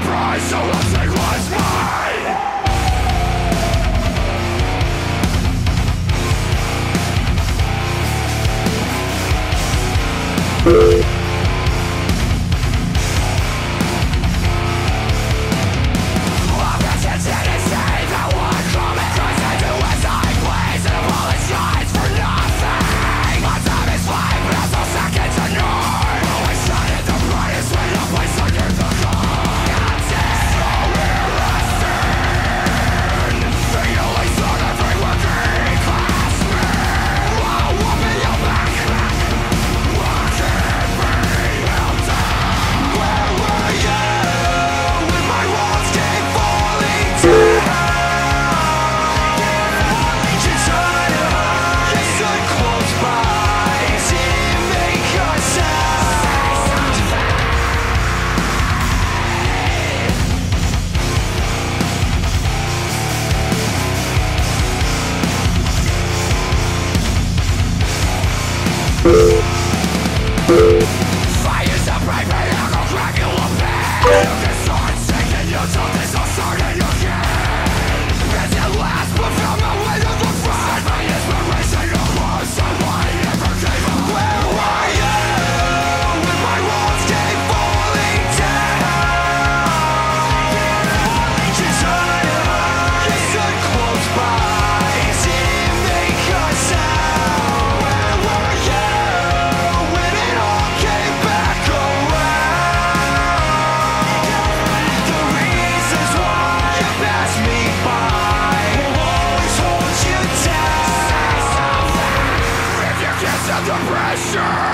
prize, so take what's mine Fire's pressure,